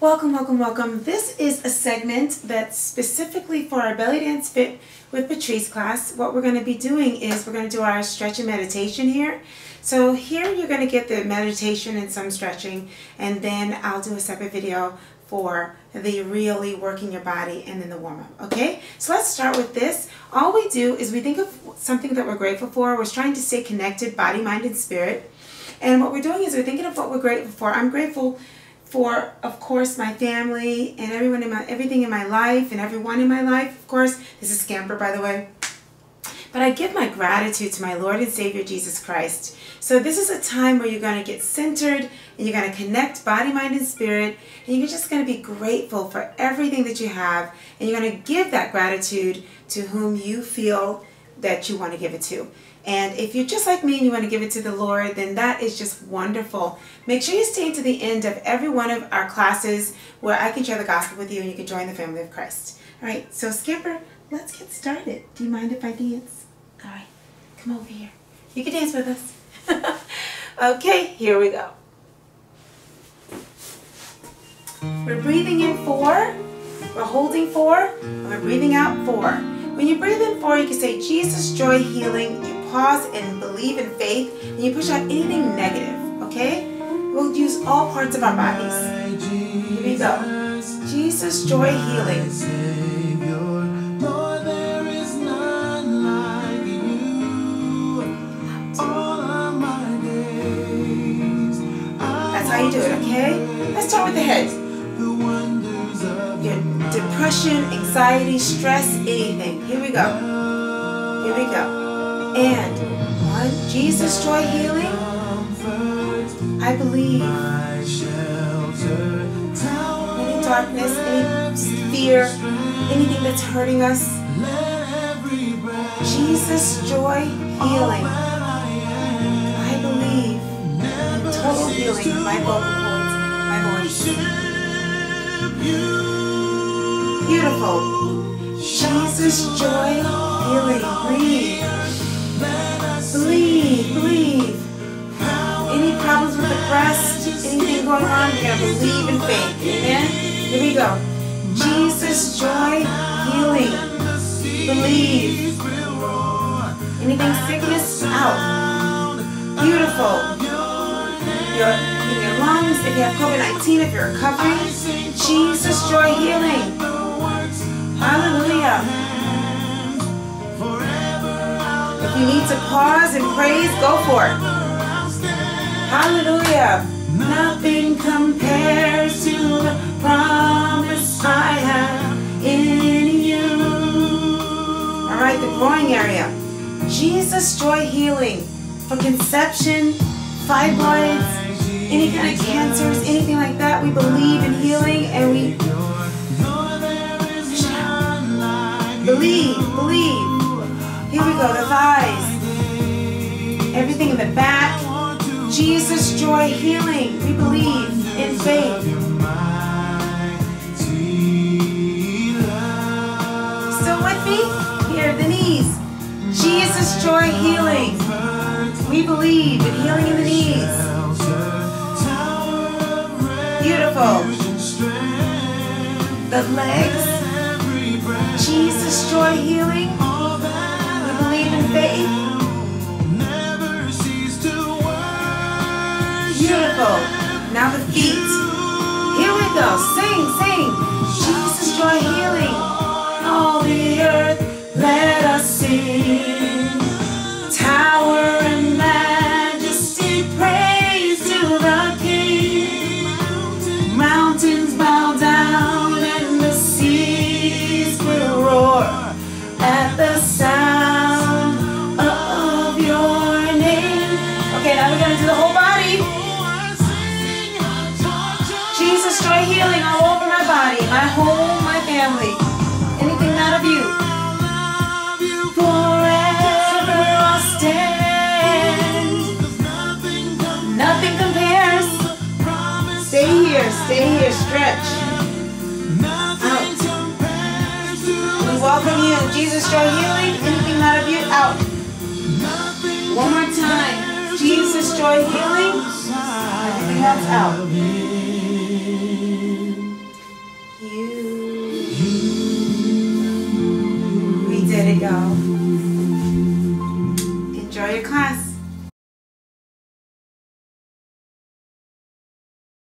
Welcome, welcome, welcome. This is a segment that's specifically for our Belly Dance Fit with Patrice class. What we're going to be doing is we're going to do our stretch and meditation here. So here you're going to get the meditation and some stretching and then I'll do a separate video for the really working your body and then the warm up. Okay, so let's start with this. All we do is we think of something that we're grateful for. We're trying to stay connected, body, mind, and spirit. And what we're doing is we're thinking of what we're grateful for. I'm grateful for, of course, my family and everyone in my everything in my life and everyone in my life. Of course, this is Scamper, by the way. But I give my gratitude to my Lord and Savior Jesus Christ. So this is a time where you're going to get centered and you're going to connect body, mind, and spirit. And you're just going to be grateful for everything that you have. And you're going to give that gratitude to whom you feel that you want to give it to. And if you're just like me and you want to give it to the Lord, then that is just wonderful. Make sure you stay to the end of every one of our classes where I can share the gospel with you and you can join the family of Christ. All right, so Skipper, let's get started. Do you mind if I dance? All right, come over here. You can dance with us. okay, here we go. We're breathing in four, we're holding four, and we're breathing out four. When you breathe in four, you can say Jesus, joy, healing. You pause and believe in faith, and you push out anything negative, okay? We'll use all parts of our bodies. Here we go. Jesus, joy, healing. That's how you do it, okay? Let's start with the head. Depression, anxiety, stress, anything. Here we go. Here we go. And one, Jesus, joy, healing. I believe. Any darkness, any fear, anything that's hurting us. Jesus, joy, healing. I believe in total healing of my vocal cords, my voice. Beautiful. Jesus, joy, healing. Breathe. Believe, believe. Any problems with the breast, anything going on, you're going to believe in faith. Amen? Here we go. Jesus, joy, healing. Believe. Anything sickness, out. Beautiful. Your, in your lungs, if you have COVID-19, if you're recovering, Jesus, joy, healing. To pause and praise, go for it. Hallelujah. Nothing compares to the promise I have in you. All right, the groin area. Jesus, joy, healing for conception, fibroids, any kind of cancers, anything like that. We believe in healing and we believe, believe. Here we go, the thighs. Everything in the back. Jesus, joy, healing. We believe in faith. Still with me? Here, the knees. Jesus, joy, healing. We believe in healing in the knees. Beautiful. The legs. Jesus, joy, healing. Beautiful. Now the feet. Here we go. Sing, family, anything not of you. Forever I'll stand. Nothing compares. Stay here, stay here, stretch. Out. We welcome you. Jesus, joy, healing, anything not of you, out. One more time. Jesus, joy, healing, everything else out. It, y'all.